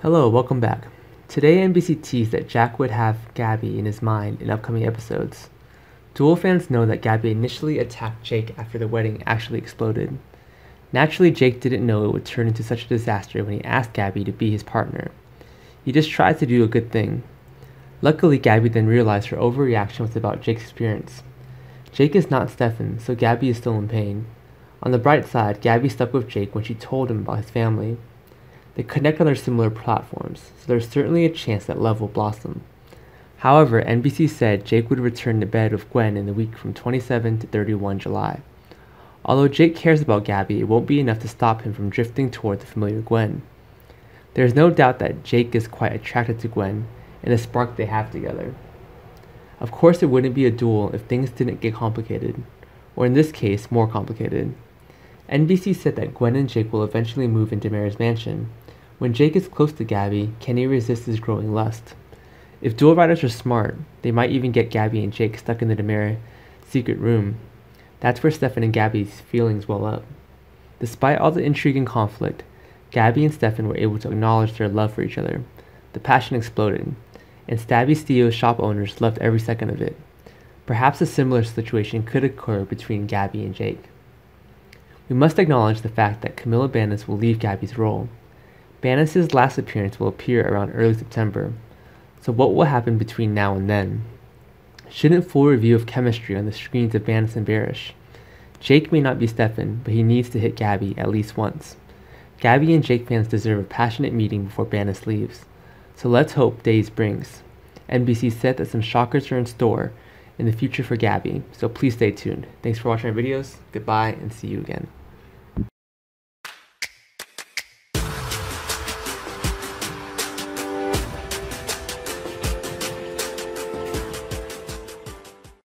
Hello, welcome back. Today NBC teased that Jack would have Gabi in his mind in upcoming episodes. DOOL fans know that Gabi initially attacked Jake after the wedding actually exploded. Naturally, Jake didn't know it would turn into such a disaster when he asked Gabi to be his partner. He just tried to do a good thing. Luckily, Gabi then realized her overreaction was about Jake's appearance. Jake is not Stefan, so Gabi is still in pain. On the bright side, Gabi stuck with Jake when she told him about his family. They connect on their similar platforms, so there's certainly a chance that love will blossom. However, NBC said Jake would return to bed with Gwen in the week from 27 to 31 July. Although Jake cares about Gabi, it won't be enough to stop him from drifting toward the familiar Gwen. There is no doubt that Jake is quite attracted to Gwen and the spark they have together. Of course, it wouldn't be a DOOL if things didn't get complicated, or in this case, more complicated. NBC said that Gwen and Jake will eventually move into Mary's mansion, when Jake is close to Gabi, can he resist his growing lust? If DOOL riders are smart, they might even get Gabi and Jake stuck in the DiMera secret room. That's where Stefan and Gabi's feelings well up. Despite all the intrigue and conflict, Gabi and Stefan were able to acknowledge their love for each other. The passion exploded, and Stabi Steel's shop owners loved every second of it. Perhaps a similar situation could occur between Gabi and Jake. We must acknowledge the fact that Camila Banus will leave Gabi's role. Banus's last appearance will appear around early September, so what will happen between now and then? Shouldn't full review of chemistry on the screens of Banus and Barash? Jake may not be Stefan, but he needs to hit Gabi at least once. Gabi and Jake fans deserve a passionate meeting before Banus leaves, so let's hope days brings. NBC said that some shockers are in store in the future for Gabi, so please stay tuned. Thanks for watching our videos, goodbye, and see you again.